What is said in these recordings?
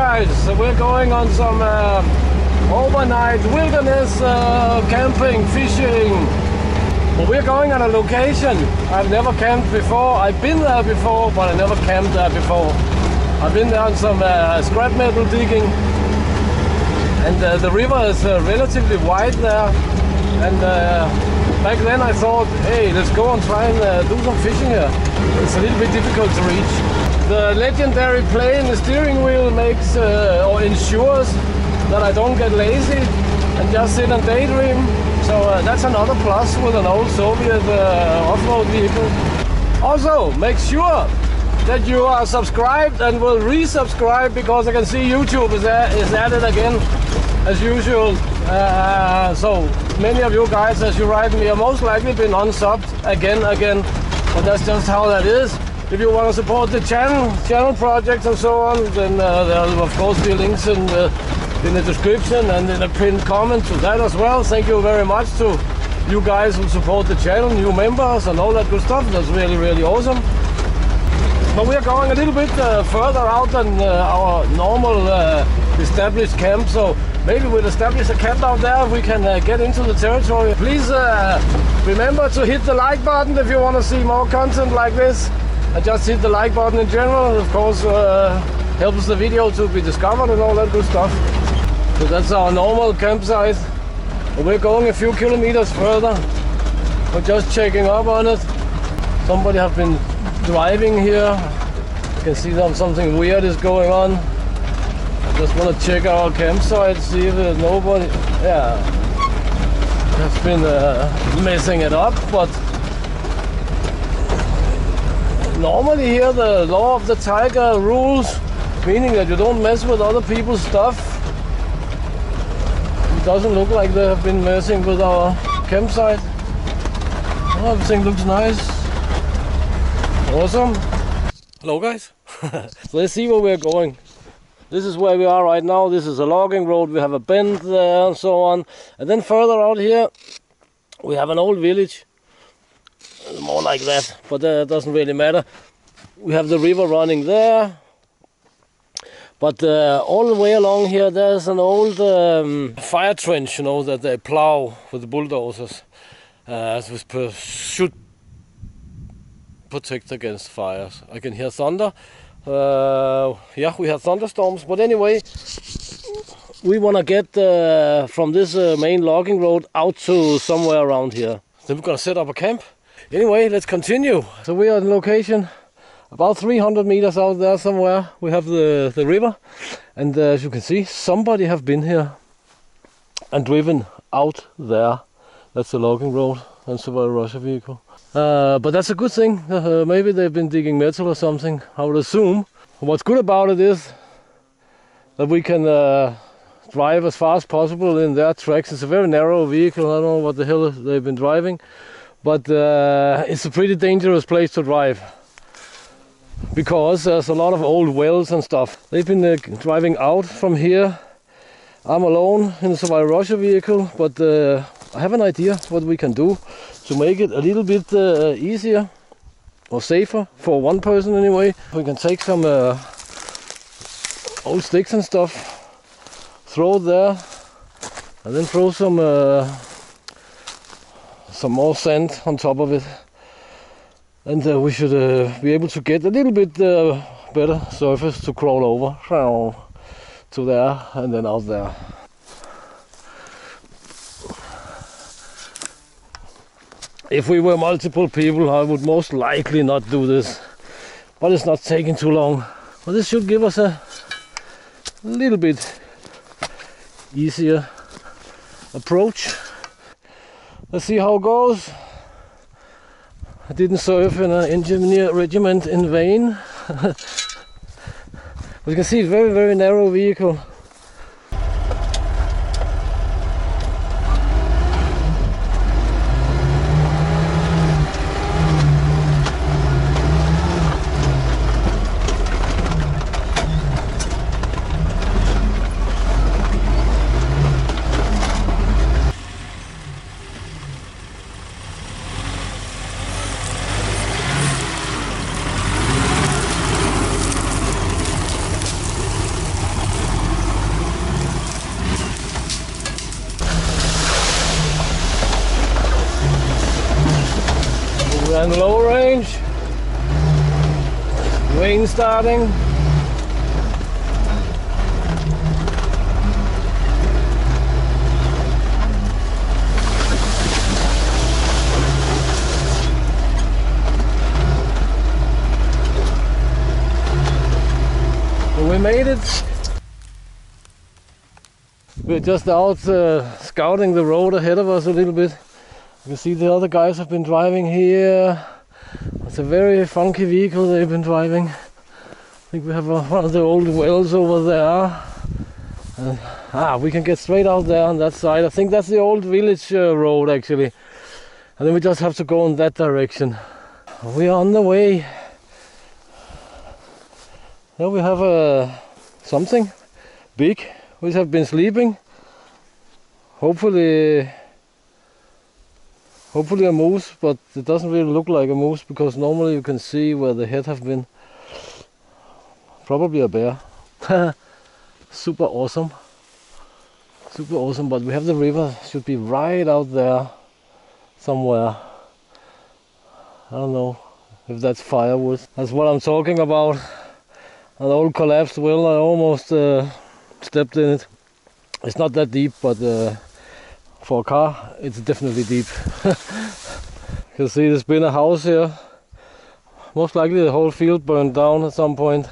Guys, so we're going on some uh, overnight wilderness uh, camping, fishing. We're going on a location. I've never camped before. I've been there before, but I never camped there before. I've been there on some uh, scrap metal digging. And uh, the river is uh, relatively wide there. And uh, back then I thought, hey, let's go and try and do some fishing here. It's a little bit difficult to reach. The legendary plane, the steering wheel makes uh, or ensures that I don't get lazy and just sit and daydream. So uh, that's another plus with an old Soviet uh, off-road vehicle. Also, make sure that you are subscribed and will resubscribe because I can see YouTube is, at, is at it again as usual. Uh, so many of you guys, as you write me, are most likely been unsubbed again, again. But that's just how that is. If you want to support the channel, channel projects and so on, then uh, there'll of course be links in the, in the description and in a pinned comment to that as well. Thank you very much to you guys who support the channel, new members and all that good stuff. That's really, really awesome. But we are going a little bit uh, further out than uh, our normal uh, established camp. So maybe we'll establish a camp out there. We can uh, get into the territory. Please remember to hit the like button if you want to see more content like this. I just hit the like button in general. Of course, uh, helps the video to be discovered and all that good stuff. So that's our normal campsite. We're going a few kilometers further. We're just checking up on it. Somebody have been driving here. You can see that something weird is going on. I just want to check our campsite, see if there's nobody. Yeah, has been uh, messing it up, but normally here the law of the tiger rules, meaning that you don't mess with other people's stuff. It doesn't look like they have been messing with our campsite. Well, everything looks nice. Awesome. Hello guys. let's see where we're going. This is where we are right now. This is a logging road. We have a bend there and so on. And then further out here, we have an old village. More like that, but that doesn't really matter. We have the river running there. But uh, all the way along here, there's an old um, fire trench, you know, that they plow with bulldozers. Uh, which should protect against fires. I can hear thunder. Uh, yeah, we had thunderstorms, but anyway, we want to get uh, from this uh, main logging road out to somewhere around here. Then we're gonna set up a camp. Anyway, let's continue. So we are in location about 300 meters out there somewhere. We have the, the river, and uh, as you can see, somebody have been here and driven out there. That's the logging road. That's a Russia vehicle. Uh, but that's a good thing. Uh, maybe they've been digging metal or something. I would assume. What's good about it is that we can uh, drive as fast as possible in their tracks. It's a very narrow vehicle. I don't know what the hell they've been driving, but uh, it's a pretty dangerous place to drive because there's a lot of old wells and stuff. They've been uh, driving out from here. I'm alone in the Survival Russia vehicle, but uh, I have an idea what we can do to make it a little bit uh, easier or safer for one person anyway. We can take some uh, old sticks and stuff, throw there, and then throw some uh, some more sand on top of it. And uh, we should uh, be able to get a little bit uh, better surface to crawl over to there and then out there. If we were multiple people, I would most likely not do this. But it's not taking too long. But this should give us a little bit easier approach. Let's see how it goes. I didn't serve in an engineer regiment in vain. As you can see, very, very narrow vehicle. Starting. we made it. We're just out uh, scouting the road ahead of us a little bit. You see the other guys have been driving here. It's a very funky vehicle they've been driving. I think we have uh, one of the old wells over there. And, ah, we can get straight out there on that side. I think that's the old village uh, road actually. And then we just have to go in that direction. We are on the way here we have uh, something big which have been sleeping. Hopefully, hopefully a moose, but it doesn't really look like a moose because normally you can see where the head have been. Probably a bear. Super awesome. Super awesome, but we have the river, should be right out there somewhere. I don't know if that's firewood. That's what I'm talking about an old collapsed well. I almost uh, stepped in it. It's not that deep, but uh, for a car, it's definitely deep. you can see there's been a house here. Most likely the whole field burned down at some point.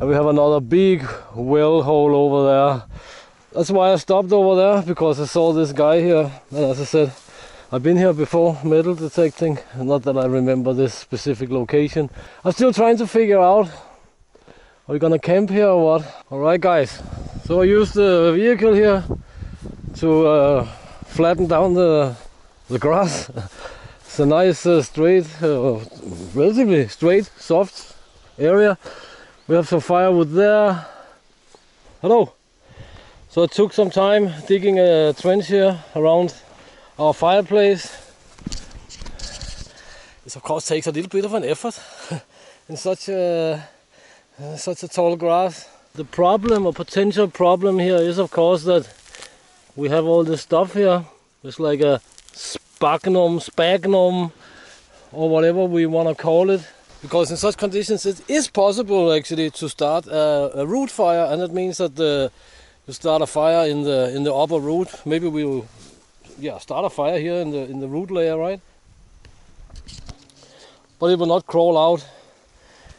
And we have another big well hole over there. That's why I stopped over there, because I saw this guy here. And as I said, I've been here before, metal detecting. Not that I remember this specific location. I'm still trying to figure out are we gonna camp here or what? Alright guys, so I used the vehicle here to uh, flatten down the, the grass. it's a nice uh, straight, uh, relatively straight, soft area. We have some firewood there. Hello! So it took some time digging a trench here around our fireplace. This of course takes a little bit of an effort in such a such a tall grass. The problem or potential problem here is of course that we have all this stuff here. It's like a sphagnum, sphagnum or whatever we want to call it. Because in such conditions it is possible actually to start a, a root fire and that means that the, you start a fire in the in the upper root. Maybe we'll yeah start a fire here in the in the root layer, right? But it will not crawl out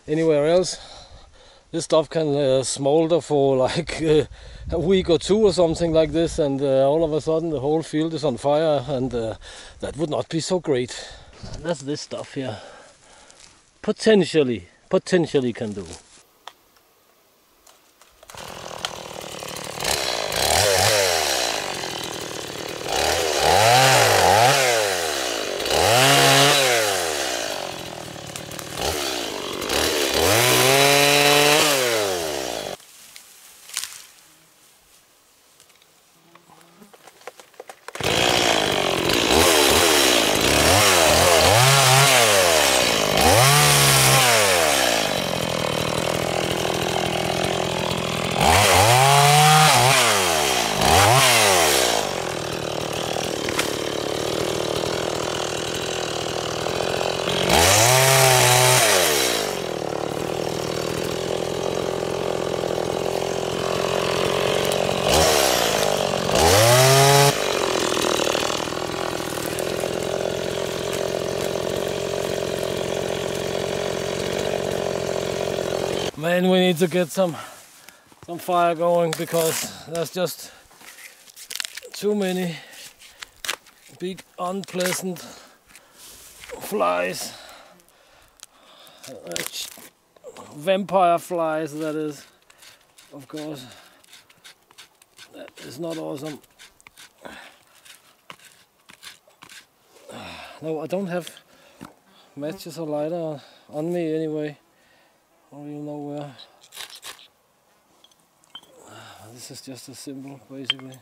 anywhere else this stuff can uh, smolder for like uh, a week or two or something like this and uh, all of a sudden the whole field is on fire and uh, that would not be so great. And that's this stuff here. Potentially, potentially can do. Man, we need to get some some fire going because there's just too many big unpleasant flies. Uh, vampire flies, that is, of course. That is not awesome. No, I don't have matches or lighter on me anyway. I don't even know where. This is just a symbol, basically.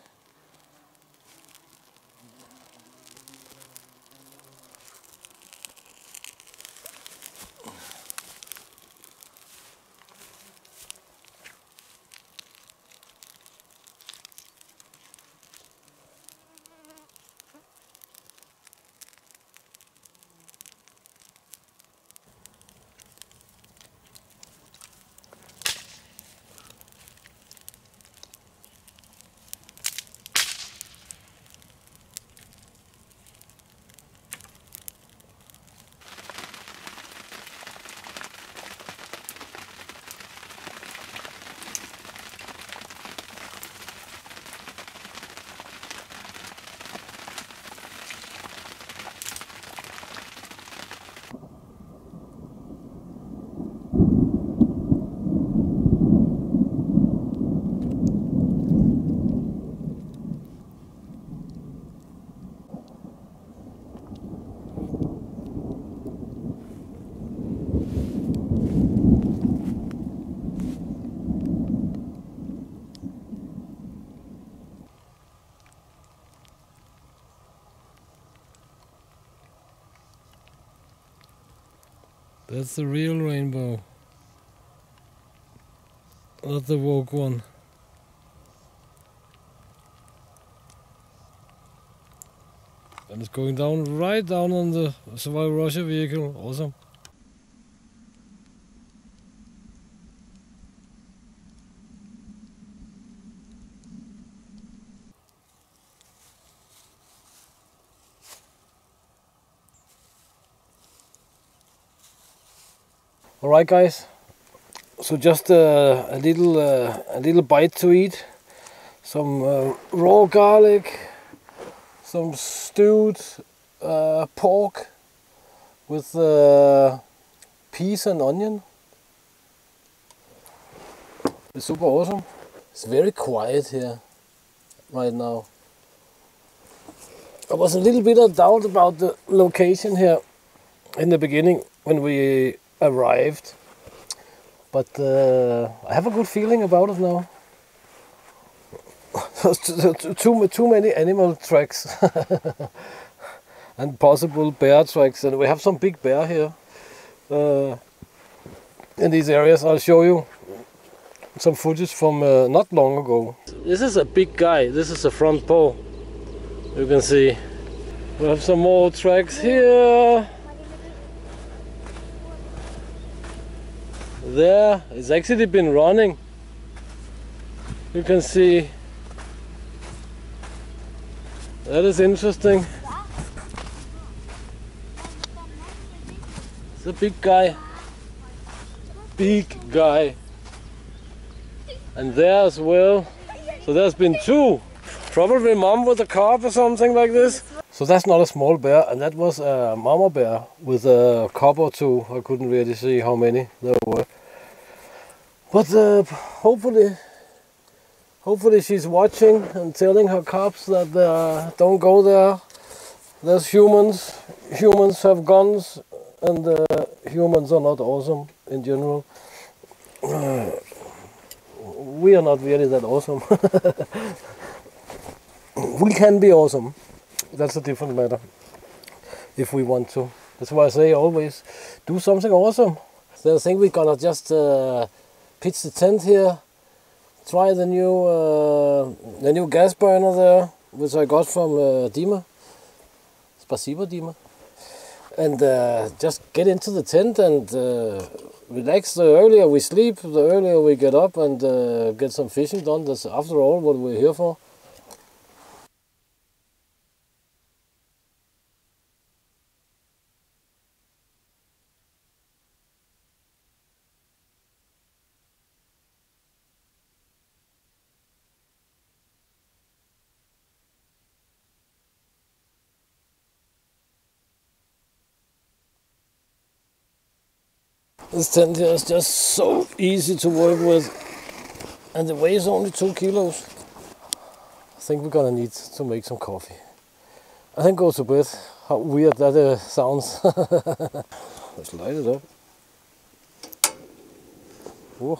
That's the real rainbow. Not the woke one. And it's going down right down on the Survival Russia vehicle. Awesome. All right, guys. So just uh, a little uh, a little bite to eat. Some uh, raw garlic, some stewed uh, pork with uh, peas and onion. It's super awesome. It's very quiet here right now. I was a little bit of doubt about the location here in the beginning when we arrived, but uh, I have a good feeling about it now. too, too many animal tracks and possible bear tracks, and we have some big bear here uh, in these areas. I'll show you some footage from uh, not long ago. This is a big guy. This is a front paw. You can see. We have some more tracks here. There, it's actually been running. You can see. That is interesting. It's a big guy. Big guy. And there as well. So there's been two. Probably mom with a calf or something like this. So that's not a small bear, and that was a mama bear with a cub or two. I couldn't really see how many there were. But uh, hopefully, hopefully she's watching and telling her cops that uh, don't go there. There's humans. Humans have guns, and uh, humans are not awesome in general. Uh, we are not really that awesome. we can be awesome. That's a different matter. If we want to. That's why I say always do something awesome. So I think we're gonna just uh, pitch the tent here. Try the new uh, the new gas burner there, which I got from uh, Dima. Spasibo Dima. And uh, just get into the tent and uh, relax. The earlier we sleep, the earlier we get up and uh, get some fishing done. That's after all what we're here for. This tent here is just so easy to work with and the weighs only two kilos. I think we're gonna need to make some coffee. I think go to bed. How weird that uh, sounds. Let's light it up. Whoa.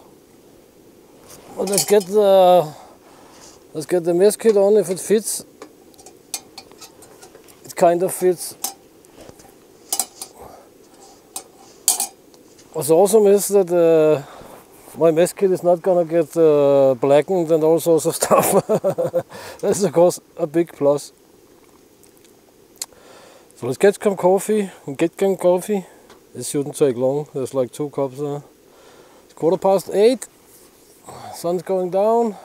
Well, let's get the let's get the mess kit on if it fits. It kind of fits. What's awesome is that uh, my mess kit is not gonna get uh, blackened and all sorts of stuff. That's of course a big plus. So let's get some coffee and get some coffee. It shouldn't take long. There's like two cups there. It's quarter past eight. Sun's going down.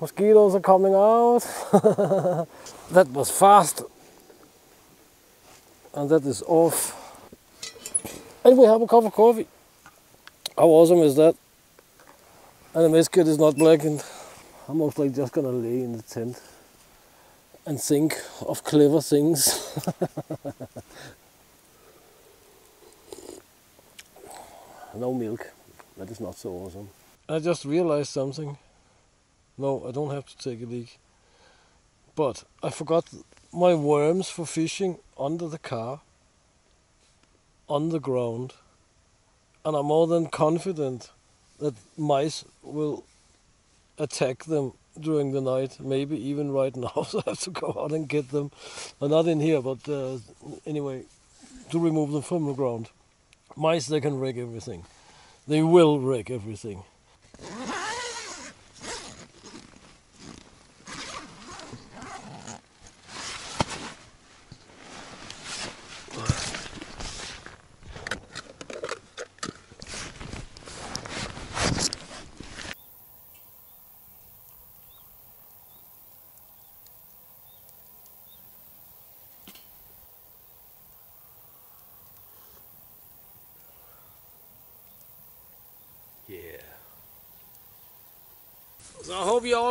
Mosquitoes are coming out. that was fast. And that is off. And we have a cup of coffee. How awesome is that? And the mess kit is not blackened. I'm most like just gonna lay in the tent and think of clever things. no milk. That is not so awesome. I just realized something. No, I don't have to take a leak. But I forgot my worms for fishing under the car on the ground, and I'm more than confident that mice will attack them during the night, maybe even right now. So I have to go out and get them. Well, not in here, but uh, anyway, to remove them from the ground. Mice, they can wreck everything. They will wreck everything.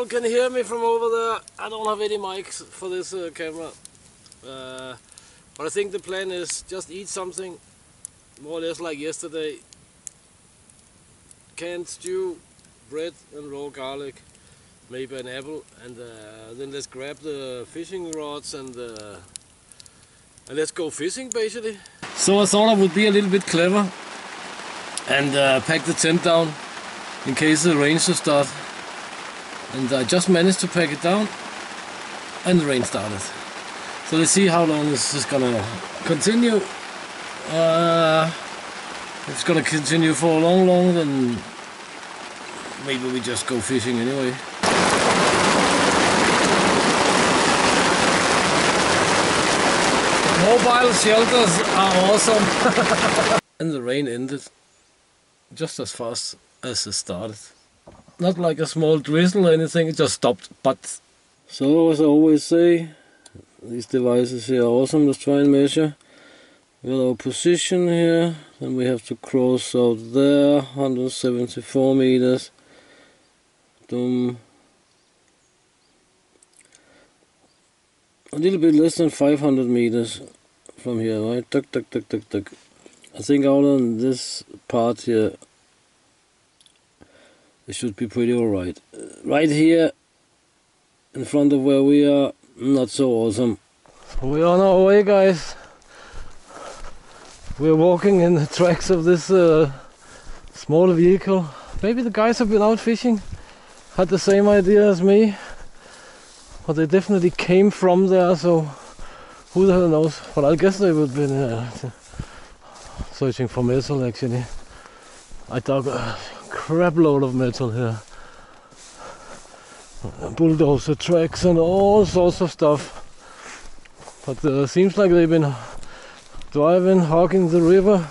All can hear me from over there. I don't have any mics for this uh, camera. Uh, but I think the plan is just eat something more or less like yesterday. Canned stew, bread and raw garlic, maybe an apple and uh, then let's grab the fishing rods and, uh, and let's go fishing basically. So I thought I would be a little bit clever and uh, pack the tent down in case the rain should start. And I just managed to pack it down and the rain started. So let's see how long this is gonna continue. Uh, if it's gonna continue for a long, long, then maybe we just go fishing anyway. Mobile shelters are awesome. and the rain ended just as fast as it started. Not like a small drizzle or anything, it just stopped. But so as I always say, these devices here are awesome. Let's try and measure. We got our position here, then we have to cross out there, 174 meters. Dum. A little bit less than 500 meters from here, right? Duck, duck, duck, duck, duck. I think out on this part here it should be pretty alright. Right here in front of where we are, not so awesome. We're on our way guys. We're walking in the tracks of this uh, small vehicle. Maybe the guys have been out fishing, had the same idea as me. But they definitely came from there, so who the hell knows. But I guess they would have been uh, searching for metal actually. I dug a crap load of metal here. Bulldozer tracks and all sorts of stuff. But uh, seems like they've been driving, hogging the river.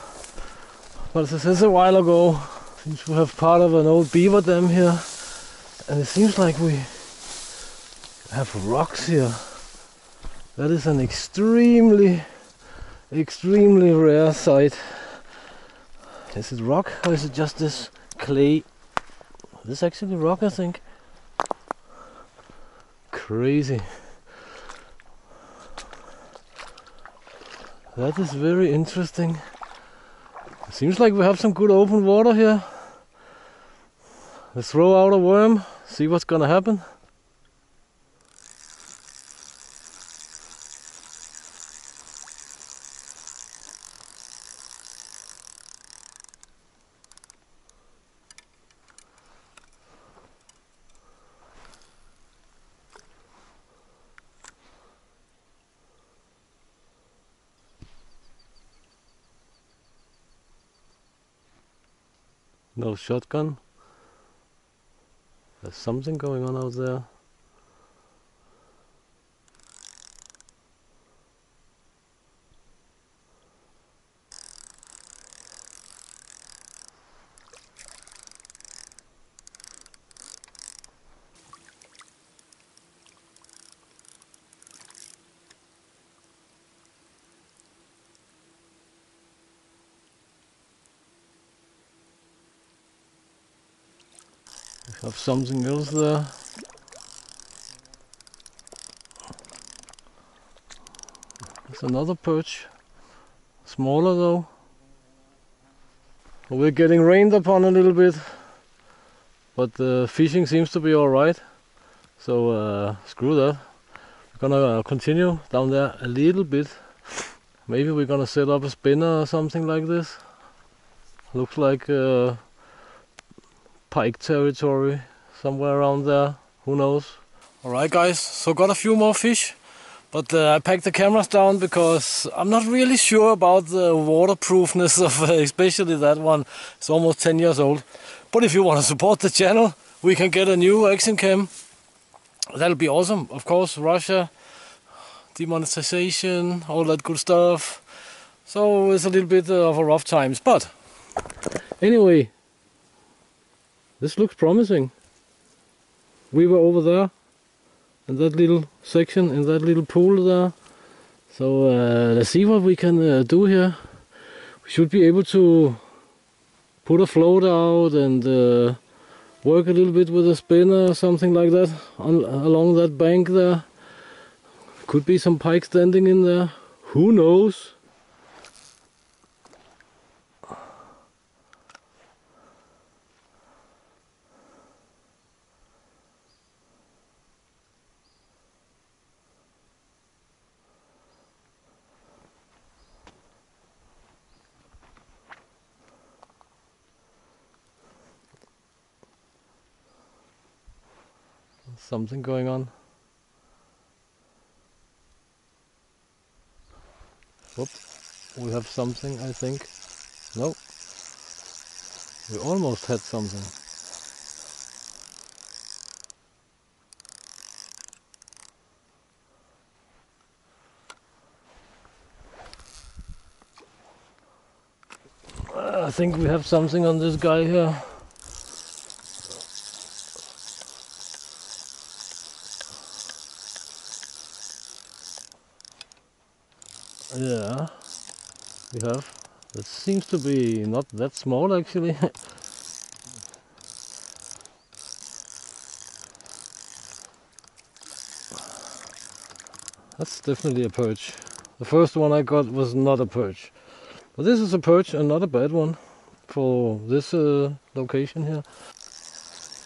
But this is a while ago. Seems we have part of an old beaver dam here. And it seems like we have rocks here. That is an extremely, extremely rare sight. Is it rock or is it just this clay? This is actually rock, I think. Crazy. That is very interesting. Seems like we have some good open water here. Let's throw out a worm, see what's gonna happen. No shotgun. There's something going on out there. Have something else there. There's another perch. Smaller though. We're getting rained upon a little bit. But the fishing seems to be alright. So uh, screw that. We're gonna uh, continue down there a little bit. Maybe we're gonna set up a spinner or something like this. Looks like uh, pike territory somewhere around there who knows all right guys so got a few more fish But uh, I packed the cameras down because I'm not really sure about the waterproofness of uh, especially that one. It's almost 10 years old. But if you want to support the channel, we can get a new action cam. That'll be awesome. Of course, Russia, demonetization, all that good stuff. So it's a little bit of a rough times. But anyway, this looks promising. We were over there in that little section, in that little pool there. So uh, let's see what we can uh, do here. We should be able to put a float out and uh, work a little bit with a spinner or something like that on, along that bank there. Could be some pike standing in there. Who knows? Something going on. Whoop, we have something I think. No, we almost had something. I think we have something on this guy here. Yeah, have. It seems to be not that small actually. That's definitely a perch. The first one I got was not a perch. But this is a perch and not a bad one for this uh, location here.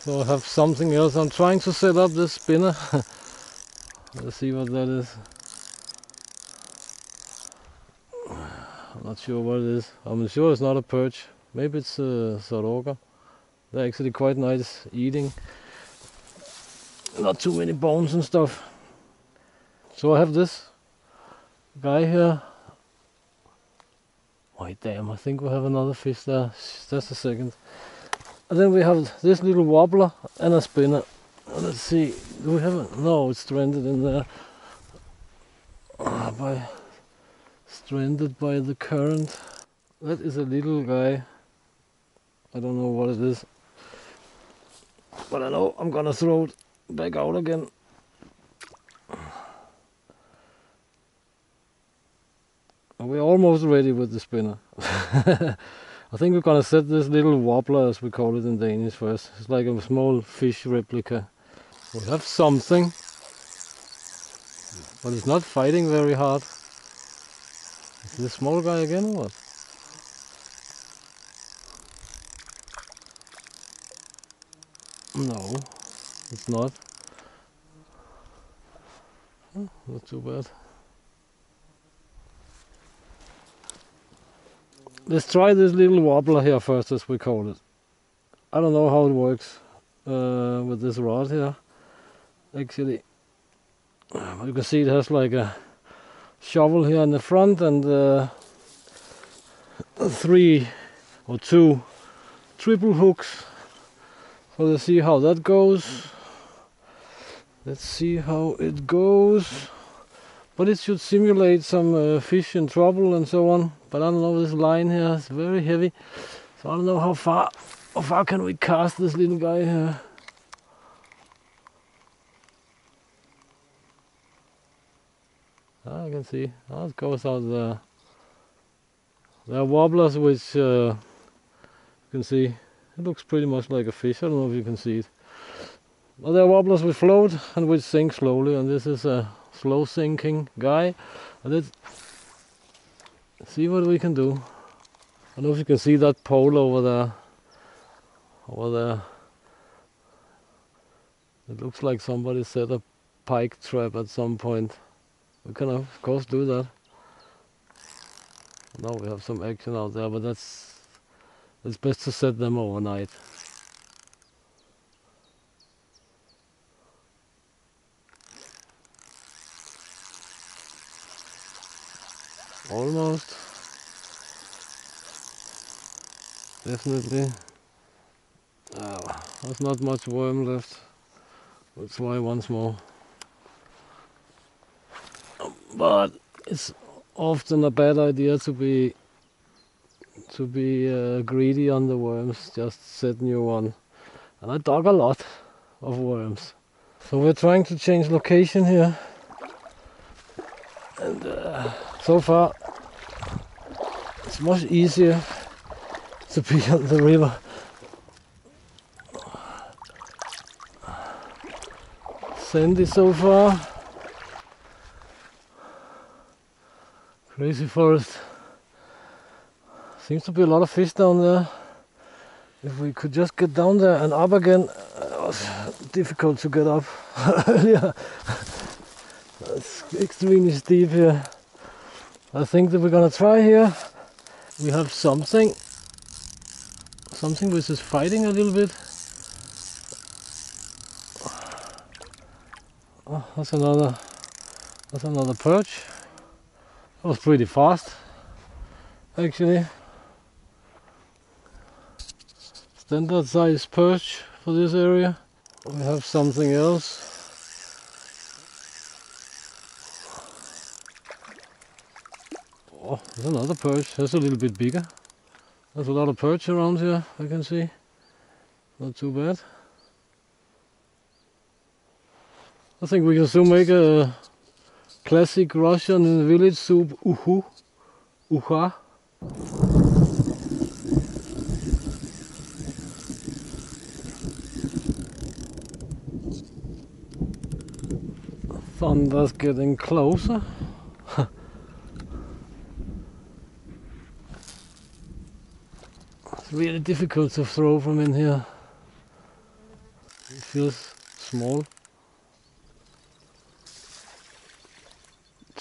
So I have something else. I'm trying to set up this spinner. Let's see what that is. Not sure what it is. I'm sure it's not a perch. Maybe it's a Soroga. They're actually quite nice eating. Not too many bones and stuff. So I have this guy here. Wait, damn, I think we have another fish there. Just a second. And then we have this little wobbler and a spinner. Let's see, do we have it? No, it's stranded in there. Uh, stranded by the current. That is a little guy. I don't know what it is. But I know I'm gonna throw it back out again. We're almost ready with the spinner. I think we're gonna set this little wobbler as we call it in Danish first. It's like a small fish replica. We have something. But it's not fighting very hard. This small guy again or what? No, it's not. Oh, not too bad. Let's try this little wobbler here first, as we call it. I don't know how it works uh, with this rod here. Actually, you can see it has like a shovel here in the front and uh, three or two triple hooks so let's see how that goes. Let's see how it goes. But it should simulate some uh, fish in trouble and so on. But I don't know this line here is very heavy. So I don't know how far how far can we cast this little guy here I can see. Oh, it goes out there. There are wobblers which uh, you can see. It looks pretty much like a fish. I don't know if you can see it. But there are wobblers which float and which sink slowly. And this is a slow sinking guy. And let's see what we can do. I don't know if you can see that pole over there. Over there. It looks like somebody set a pike trap at some point. We can of course do that. Now we have some action out there, but that's it's best to set them overnight. Almost. Definitely. Oh, there's not much worm left. We'll try once more. But it's often a bad idea to be to be uh, greedy on the worms. Just set new one. And I dug a lot of worms. So we're trying to change location here. And uh, so far it's much easier to be on the river. Sandy so far. Crazy forest. Seems to be a lot of fish down there. If we could just get down there and up again, uh, it was difficult to get up earlier. it's extremely steep here. I think that we're gonna try here. We have something, something which is fighting a little bit. Oh, that's another, that's another perch. Was pretty fast, actually. Standard size perch for this area. We have something else. Oh, there's another perch. That's a little bit bigger. There's a lot of perch around here, I can see. Not too bad. I think we can soon make a classic Russian village soup uhu. Uha. Thunder's getting closer. it's really difficult to throw from in here. It feels small.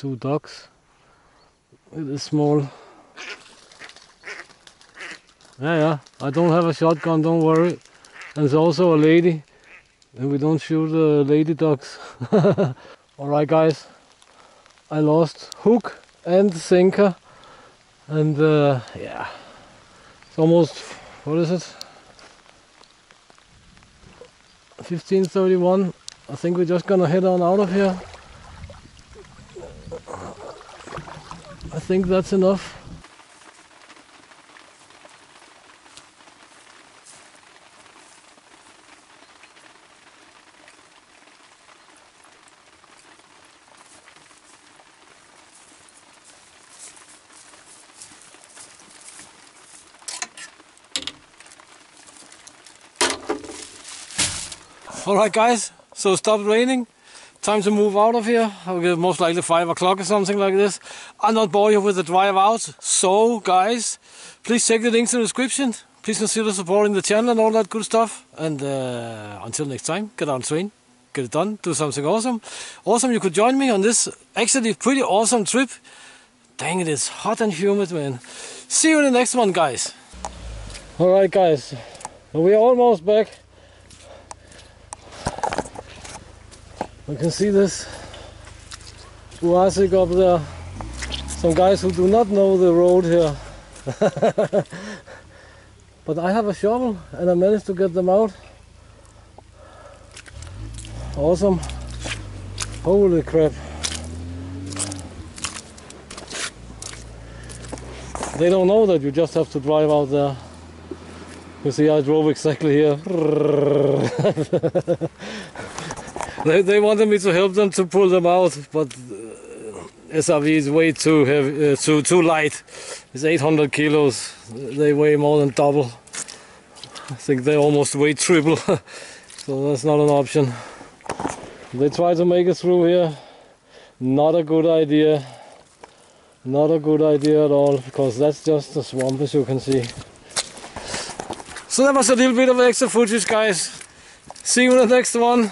Two ducks. It is small. Yeah, yeah. I don't have a shotgun, don't worry. And there's also a lady. And we don't shoot uh, lady ducks. Alright guys, I lost hook and sinker and uh, yeah, it's almost, what is it? 1531, I think we're just gonna head on out of here. I think that's enough. Alright guys, so it stopped raining. Time to move out of here. Most likely 5 o'clock or something like this. I'll not bore you with the drive out. So guys, please check the links in the description. Please consider supporting the channel and all that good stuff. And uh, until next time, get on train, get it done, do something awesome. Awesome, you could join me on this actually pretty awesome trip. Dang it, it's hot and humid, man. See you in the next one, guys. Alright guys, we're almost back. You can see this oasis up there. Some guys who do not know the road here. but I have a shovel and I managed to get them out. Awesome. Holy crap. They don't know that you just have to drive out there. You see I drove exactly here. They, they wanted me to help them to pull them out, but uh, SRV is way too heavy, uh, too too light. It's 800 kilos. They weigh more than double. I think they almost weigh triple, so that's not an option. They try to make it through here. Not a good idea. Not a good idea at all, because that's just a swamp as you can see. So that was a little bit of extra footage guys. See you in the next one.